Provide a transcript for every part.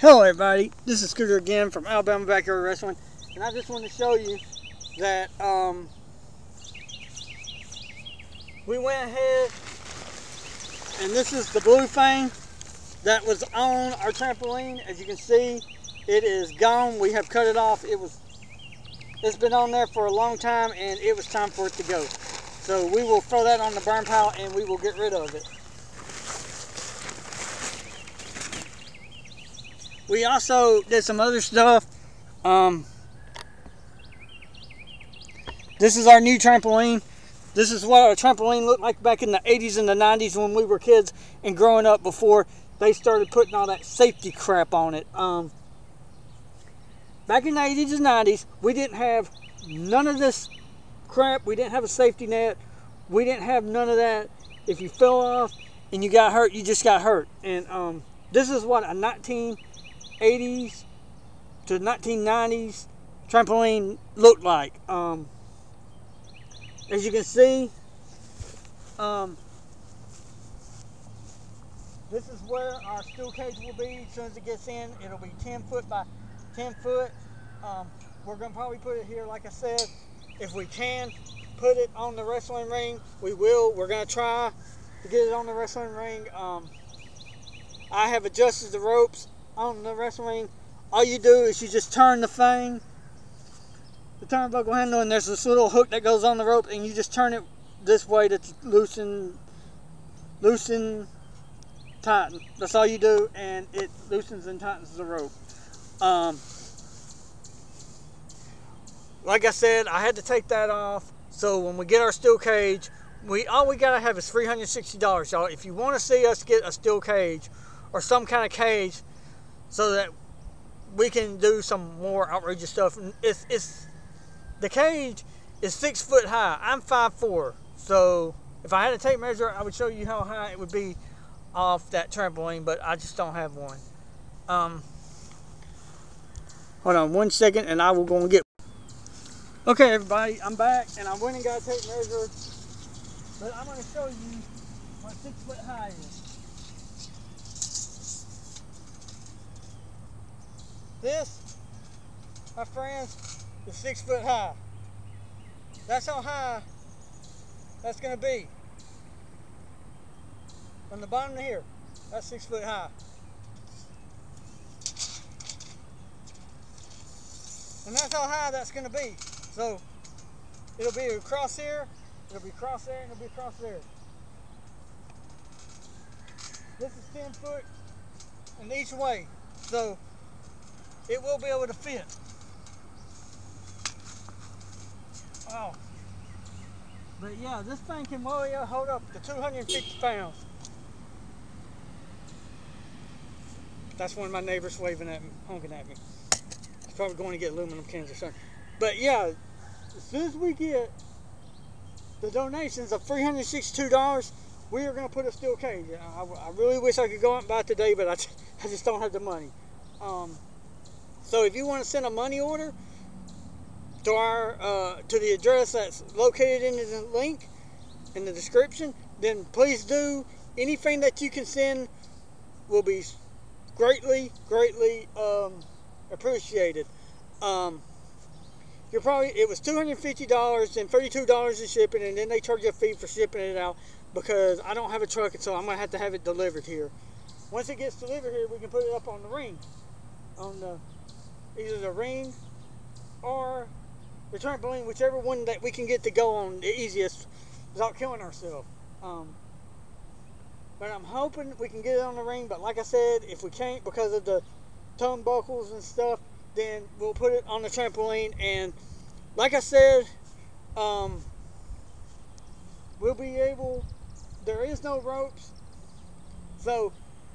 Hello everybody, this is Scooter again from Alabama Backyard Wrestling and I just want to show you that um, we went ahead and this is the blue thing that was on our trampoline. As you can see it is gone. We have cut it off. It was it's been on there for a long time and it was time for it to go. So we will throw that on the burn pile and we will get rid of it we also did some other stuff. Um, this is our new trampoline. This is what our trampoline looked like back in the 80s and the 90s when we were kids and growing up before they started putting all that safety crap on it. Um, back in the 80s and 90s, we didn't have none of this crap. We didn't have a safety net. We didn't have none of that. If you fell off and you got hurt, you just got hurt. And um, this is what a 19 80s to 1990s trampoline looked like. Um, as you can see, um, this is where our steel cage will be. As soon as it gets in, it'll be 10 foot by 10 foot. Um, we're going to probably put it here, like I said. If we can put it on the wrestling ring, we will. We're going to try to get it on the wrestling ring. Um, I have adjusted the ropes on the wrestling ring, all you do is you just turn the thing, the turnbuckle handle, and there's this little hook that goes on the rope, and you just turn it this way to loosen, loosen, tighten. That's all you do, and it loosens and tightens the rope. Um, like I said, I had to take that off. So when we get our steel cage, we all we gotta have is $360, y'all. If you want to see us get a steel cage or some kind of cage so that we can do some more outrageous stuff. It's, it's the cage is six foot high. I'm five four, so if I had a tape measure, I would show you how high it would be off that trampoline, but I just don't have one. Um, hold on one second, and I will go and get. Okay, everybody, I'm back, and I went and got a tape measure, but I'm going to show you what six foot high is. This, my friends, is six foot high. That's how high that's going to be. From the bottom to here, that's six foot high. And that's how high that's going to be. So it'll be across here, it'll be across there, and it'll be across there. This is 10 foot in each way. So it will be able to fit. Oh. But yeah, this thing can really hold up to 250 pounds. That's one of my neighbors waving at me, honking at me. He's probably going to get aluminum cans or something. But yeah, as soon as we get the donations of $362, we are going to put a steel cage. I, I, really wish I could go out and buy it today, but I, I just don't have the money. Um, so if you want to send a money order to our uh, to the address that's located in the link in the description, then please do. Anything that you can send will be greatly, greatly um, appreciated. Um, you're probably it was two hundred fifty dollars and thirty two dollars in shipping, and then they charge you a fee for shipping it out because I don't have a truck, and so I'm gonna have to have it delivered here. Once it gets delivered here, we can put it up on the ring, on the either the ring or the trampoline, whichever one that we can get to go on the easiest without killing ourselves. Um, but I'm hoping we can get it on the ring. But like I said, if we can't because of the turnbuckles and stuff, then we'll put it on the trampoline. And like I said, um, we'll be able. There is no ropes, so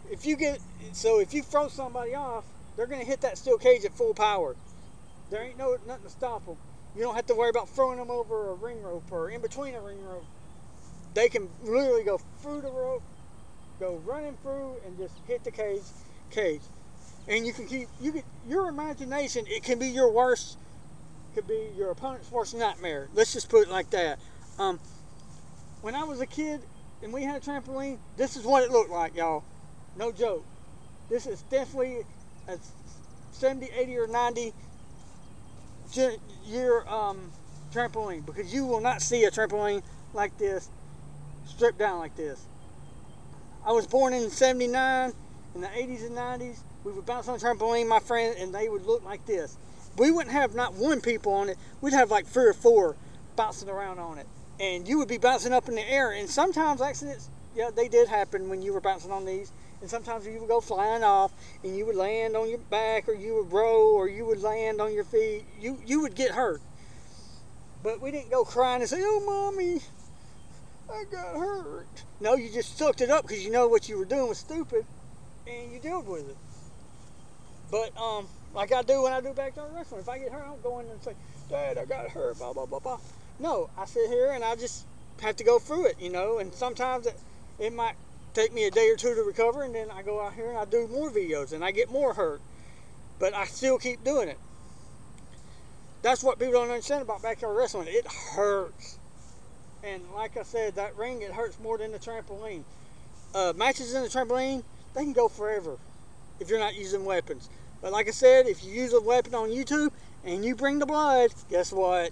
if you get so if you throw somebody off, they're going to hit that steel cage at full power. There ain't no nothing to stop them. You don't have to worry about throwing them over a ring rope or in between a ring rope. They can literally go through the rope, go running through, and just hit the cage. Cage, and you can keep you can your imagination. It can be your worst, could be your opponent's worst nightmare. Let's just put it like that. Um, when I was a kid and we had a trampoline, this is what it looked like, y'all. No joke. This is definitely a 70, 80, or 90 year um, trampoline because you will not see a trampoline like this stripped down like this. I was born in 79, in the 80s and 90s. We would bounce on a trampoline, my friend, and they would look like this. We wouldn't have not one people on it. We'd have like three or four bouncing around on it. And you would be bouncing up in the air. And sometimes accidents, yeah, they did happen when you were bouncing on these. And sometimes you would go flying off and you would land on your back or you would roll or you would land on your feet. You, you would get hurt. But we didn't go crying and say, oh, mommy, I got hurt. No, you just sucked it up because you know what you were doing was stupid and you dealt with it. But, um, like I do when I do backyard wrestling, if I get hurt, I don't go in and say, Dad, I got hurt, blah, blah, blah, blah. No, I sit here and I just have to go through it, you know, and sometimes it, it might take me a day or two to recover, and then I go out here and I do more videos and I get more hurt. But I still keep doing it. That's what people don't understand about backyard wrestling. It hurts. And like I said, that ring, it hurts more than the trampoline. Uh, matches in the trampoline, they can go forever if you're not using weapons. But like I said, if you use a weapon on YouTube and you bring the blood, guess what?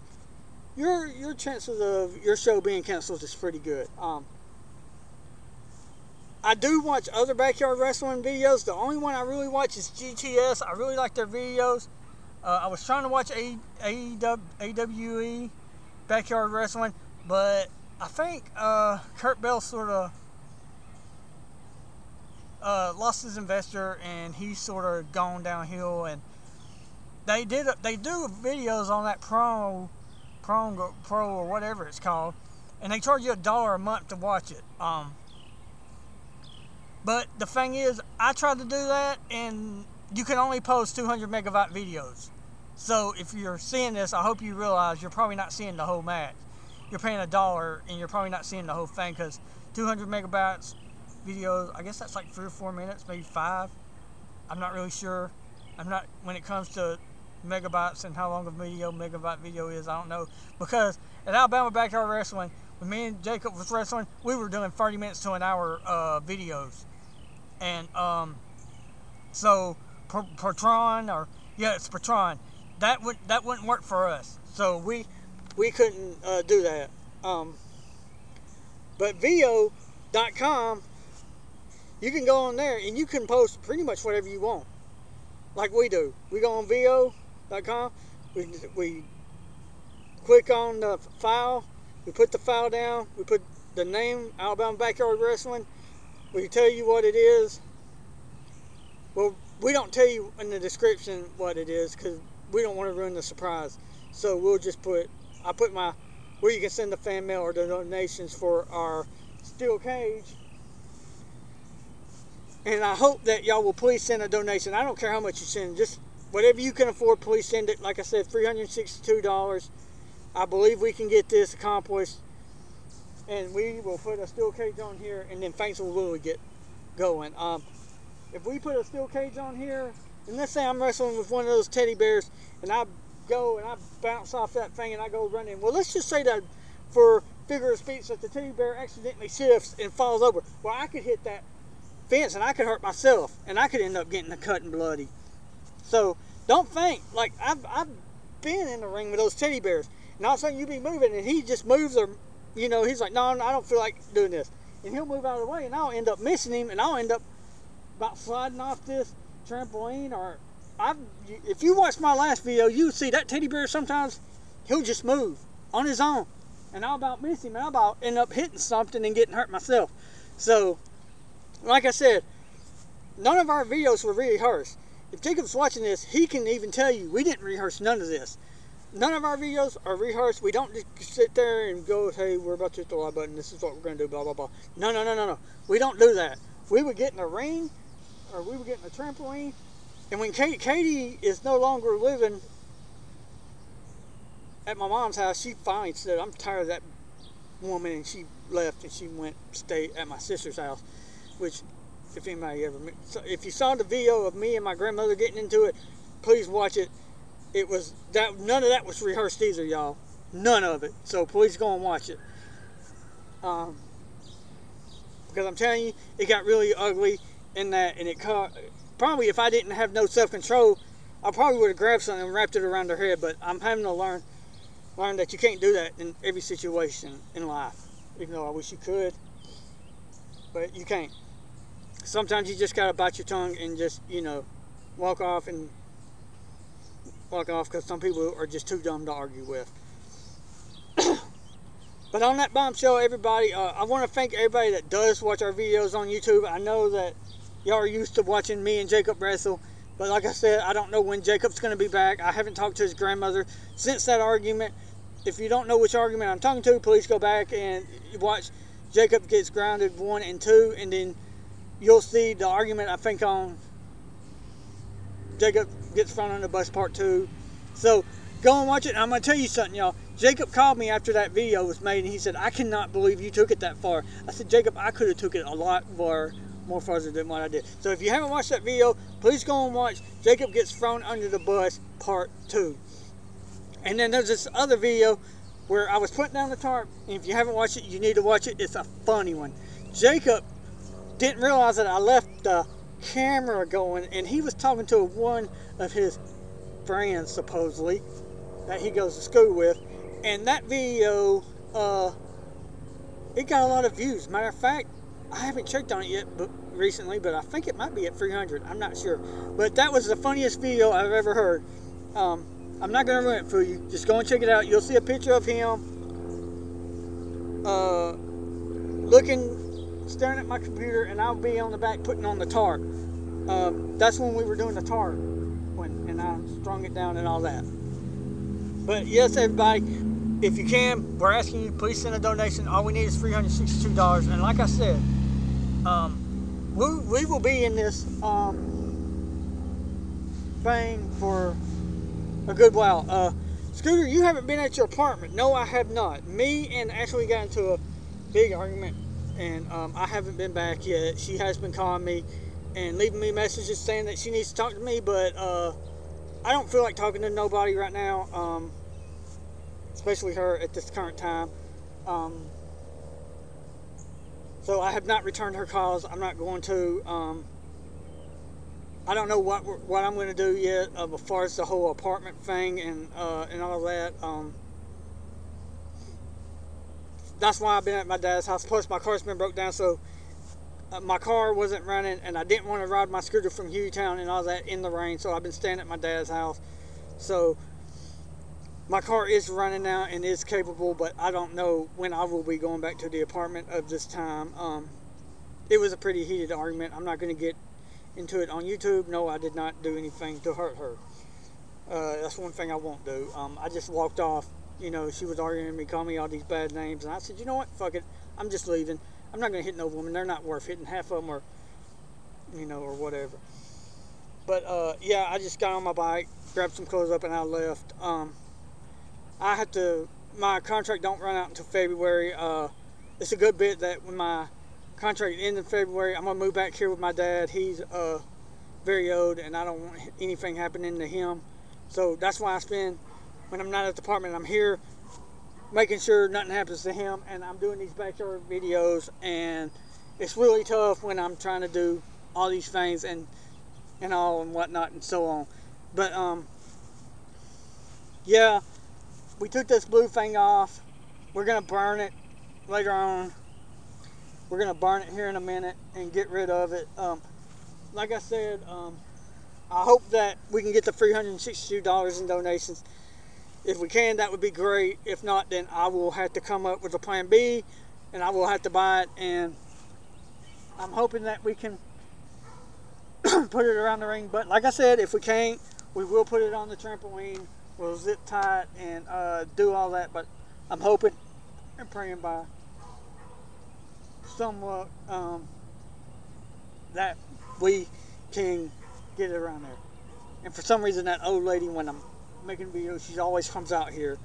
Your your chances of your show being canceled is pretty good. Um, I do watch other backyard wrestling videos. The only one I really watch is GTS. I really like their videos. Uh, I was trying to watch AEW, AWE backyard wrestling, but I think uh, Kurt Bell sort of uh, lost his investor and he's sort of gone downhill. And they did they do videos on that pro pro pro or whatever it's called, and they charge you a dollar a month to watch it. Um, but the thing is, I tried to do that, and you can only post 200 megabyte videos. So if you're seeing this, I hope you realize you're probably not seeing the whole match. You're paying a dollar, and you're probably not seeing the whole thing because 200 megabytes videos, I guess that's like three or four minutes, maybe five. I'm not really sure. I'm not when it comes to megabytes and how long a video megabyte video is. I don't know because at Alabama Backyard Wrestling, when me and Jacob was wrestling, we were doing 30 minutes to an hour uh, videos and um, so Patreon or yeah, it's Patreon. That would that wouldn't work for us. So we we couldn't uh, do that. Um, but Veoh.com, you can go on there and you can post pretty much whatever you want, like we do. We go on Veoh.com, we we click on the file, we put the file down, we put the name Alabama Backyard Wrestling we tell you what it is. Well, we don't tell you in the description what it is because we don't want to ruin the surprise. So we'll just put, I put my, where you can send the fan mail or the donations for our steel cage. And I hope that y'all will please send a donation. I don't care how much you send, just whatever you can afford, please send it. Like I said, $362. I believe we can get this accomplished and we will put a steel cage on here and then things will really get going. Um, if we put a steel cage on here, and let's say I'm wrestling with one of those teddy bears and I go and I bounce off that thing and I go running. Well, let's just say that for figure of speech that the teddy bear accidentally shifts and falls over. Well, I could hit that fence and I could hurt myself and I could end up getting a cut and bloody. So don't think, like I've, I've been in the ring with those teddy bears and all of a sudden you be moving and he just moves or you know, he's like, no, I don't feel like doing this. And he'll move out of the way, and I'll end up missing him, and I'll end up about sliding off this trampoline. Or I've, if you watch my last video, you see that teddy bear sometimes he'll just move on his own, and I'll about miss him, and I'll about end up hitting something and getting hurt myself. So, like I said, none of our videos were rehearsed. If Jacob's watching this, he can even tell you we didn't rehearse none of this none of our videos are rehearsed. We don't just sit there and go, hey, we're about to hit the live button. This is what we're going to do, blah, blah, blah. No, no, no, no, no. We don't do that. We would get in a ring or we would get in a trampoline. And when Kate, Katie is no longer living at my mom's house, she finally said, I'm tired of that woman. And she left and she went stay at my sister's house, which if anybody ever, if you saw the video of me and my grandmother getting into it, please watch it it was that none of that was rehearsed either, y'all. None of it. So please go and watch it. Um, because I'm telling you, it got really ugly in that, and it probably, if I didn't have no self control, I probably would have grabbed something and wrapped it around her head. But I'm having to learn learn that you can't do that in every situation in life. Even though I wish you could, but you can't. Sometimes you just gotta bite your tongue and just you know walk off and walk off because some people are just too dumb to argue with. but on that bombshell, everybody, uh, I want to thank everybody that does watch our videos on YouTube. I know that y'all are used to watching me and Jacob wrestle. But like I said, I don't know when Jacob's going to be back. I haven't talked to his grandmother since that argument. If you don't know which argument I'm talking to, please go back and watch Jacob gets grounded one and two, and then you'll see the argument I think on Jacob gets thrown on the bus part two. So go and watch it. And I'm going to tell you something, y'all. Jacob called me after that video was made, and he said, "I cannot believe you took it that far." I said, "Jacob, I could have took it a lot far." more further than what I did. So if you haven't watched that video, please go and watch Jacob Gets Thrown Under the Bus Part 2. And then there's this other video where I was putting down the tarp, and if you haven't watched it, you need to watch it. It's a funny one. Jacob didn't realize that I left the camera going, and he was talking to one of his friends, supposedly, that he goes to school with. And that video, uh, it got a lot of views. Matter of fact, I haven't checked on it yet, but recently, but I think it might be at 300. I'm not sure. But that was the funniest video I've ever heard. Um, I'm not to ruin it for you. Just go and check it out. You'll see a picture of him uh, looking, staring at my computer, and I'll be on the back putting on the tarp. Um, that's when we were doing the tarp, when, and I strung it down and all that. But yes, everybody, if you can, we're asking you please send a donation. All we need is $362. And like I said, um, we, we will be in this um, thing for a good while. Uh, Scooter, you haven't been at your apartment. No, I have not. Me and Ashley got into a big argument, and um, I haven't been back yet. She has been calling me and leaving me messages saying that she needs to talk to me, but uh, I don't feel like talking to nobody right now, um, especially her at this current time. Um, so I have not returned her calls. I'm not going to. Um, I don't know what what I'm going to do yet uh, as far as the whole apartment thing and uh, and all that. Um, that's why I've been at my dad's house. Plus, my car's been broke down, so uh, my car wasn't running, and I didn't want to ride my scooter from Hueytown and all that in the rain. So I've been staying at my dad's house. So my car is running now and is capable, but I don't know when I will be going back to the apartment of this time. Um, it was a pretty heated argument. I'm not going to get into it on YouTube. No, I did not do anything to hurt her. Uh, that's one thing I won't do. Um, I just walked off. You know, she was arguing with me, calling me all these bad names, and I said, you know what, fuck it. I'm just leaving. I'm not going to hit no woman. They're not worth hitting. Half of them are, you know, or whatever. But uh, yeah, I just got on my bike, grabbed some clothes up, and I left. Um, I have to. My contract don't run out until February. Uh, it's a good bit that when my contract ends in February, I'm gonna move back here with my dad. He's uh, very old, and I don't want anything happening to him. So that's why I spend when I'm not at the apartment. I'm here making sure nothing happens to him, and I'm doing these backyard videos. And it's really tough when I'm trying to do all these things and and all and whatnot and so on. But um, yeah we took this blue thing off. We're to burn it later on. We're to burn it here in a minute and get rid of it. Um, like I said, um, I hope that we can get the $362 in donations. If we can, that would be great. If not, then I will have to come up with a plan B and I will have to buy it. And I'm hoping that we can put it around the ring. But like I said, if we can't, we will put it on the trampoline We'll zip tie it and uh, do all that. But I'm hoping and praying by somewhat um, that we can get it around there. And for some reason, that old lady, when I'm making videos, she always comes out here,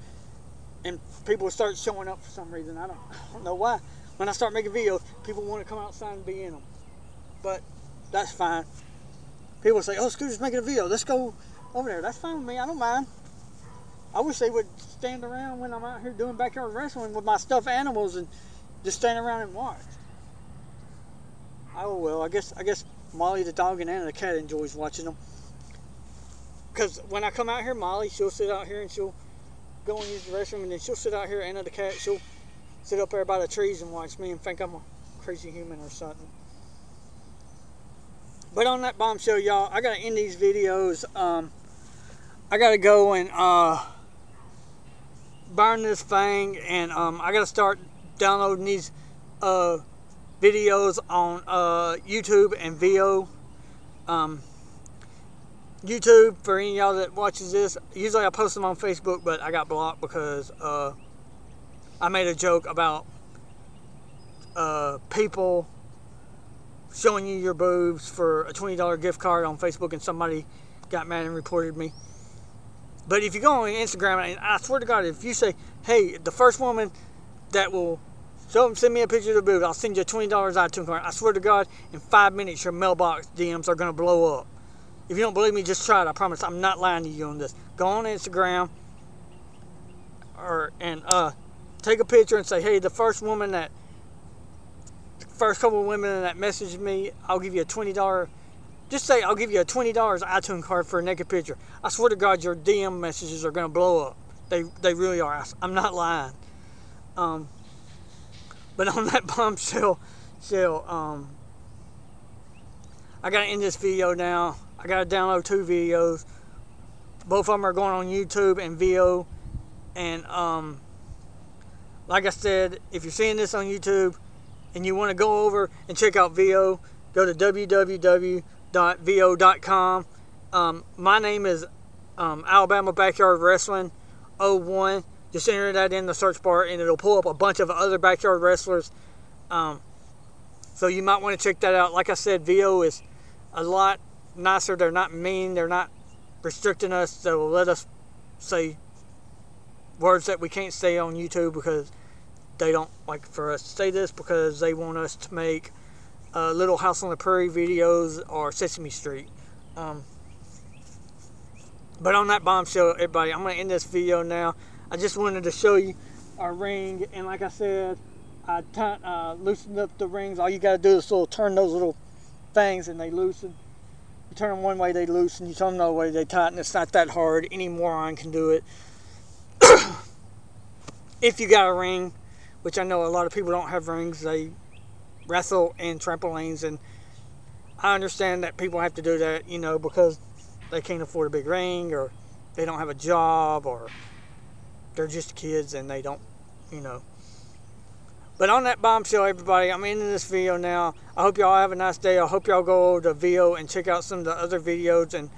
and people start showing up for some reason. I don't, I don't know why. When I start making videos, people want to come outside and be in them. But that's fine. People say, "Oh, Scooter's making a video. Let's go over there." That's fine with me. I don't mind. I wish they would stand around when I'm out here doing backyard wrestling with my stuffed animals and just stand around and watch. Oh well, I guess I guess Molly the dog and Anna the cat enjoys watching them. Because when I come out here, Molly, she'll sit out here and she'll go and use the restroom, and then she'll sit out here. Anna the cat, she'll sit up there by the trees and watch me and think I'm a crazy human or something. But on that bombshell, y'all, I gotta end these videos. Um, I gotta go and uh, burn this thing, and um, I gotta start downloading these uh, videos on uh, YouTube and Veoh. Um, YouTube, for any y'all that watches this, usually I post them on Facebook, but I got blocked because uh, I made a joke about uh, people showing you your boobs for a $20 gift card on Facebook and somebody got mad and reported me. But if you go on Instagram, and I swear to God, if you say, hey, the first woman that will show, send me a picture of the boobs, I'll send you a $20 iTunes card. I swear to God, in five minutes, your mailbox DMs are going to blow up. If you don't believe me, just try it. I promise. I'm not lying to you on this. Go on Instagram or and uh, take a picture and say, hey, the first woman that first couple of women that messaged me, I'll give you a $20. Just say I'll give you a $20 iTunes card for a naked picture. I swear to God, your DM messages are going to blow up. They, they really are. I'm not lying. Um, but on that bombshell, shell, um, I got to end this video now. I got to download two videos. Both of them are going on YouTube and Veoh. And um, like I said, if you're seeing this on YouTube, and you want to go over and check out Veoh, go to www.veoh.com. Um, my name is um, Alabama Backyard Wrestling 01. Just enter that in the search bar and it'll pull up a bunch of other backyard wrestlers. Um, so you might want to check that out. Like I said, Veoh is a lot nicer. They're not mean. They're not restricting us. They'll let us say words that we can't say on YouTube because they don't like for us to say this because they want us to make uh, Little House on the Prairie videos or Sesame Street. Um, but on that bombshell, everybody, I'm going to end this video now. I just wanted to show you our ring. And like I said, I uh, loosened up the rings. All you got to do is sort of turn those little things and they loosen. Turn them one way, they loosen. You turn them another way, they tighten. It's not that hard. Any moron can do it. if you got a ring, which I know a lot of people don't have rings. They wrestle in trampolines, and I understand that people have to do that, you know, because they can't afford a big ring, or they don't have a job, or they're just kids and they don't, you know. But on that bombshell, everybody, I'm ending this video now. I hope y'all have a nice day. I hope y'all go over to Veoh and check out some of the other videos and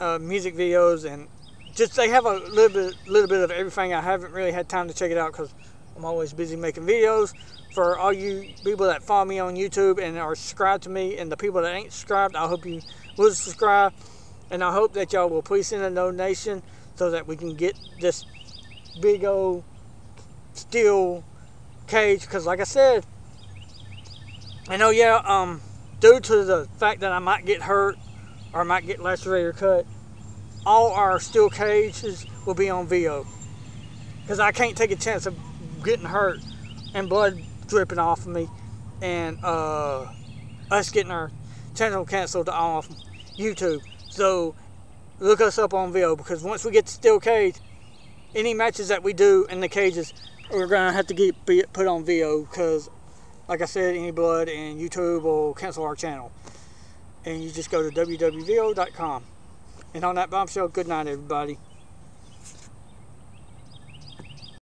uh, music videos and just they have a little bit, little bit of everything. I haven't really had time to check it out because I'm always busy making videos. For all you people that follow me on YouTube and are subscribed to me, and the people that ain't subscribed, I hope you will subscribe. And I hope that y'all will please send a donation so that we can get this big old steel cage. Because, like I said, I know, yeah, um, due to the fact that I might get hurt or I might get lacerated or cut, all our steel cages will be on Veoh. Because I can't take a chance of getting hurt and blood dripping off of me and uh, us getting our channel canceled off YouTube. So look us up on Veoh because once we get to steel cage, any matches that we do in the cages, we're gonna have to get put on Veoh because, like I said, any blood and YouTube will cancel our channel. And you just go to www.veoh.com. And on that bombshell, good night, everybody.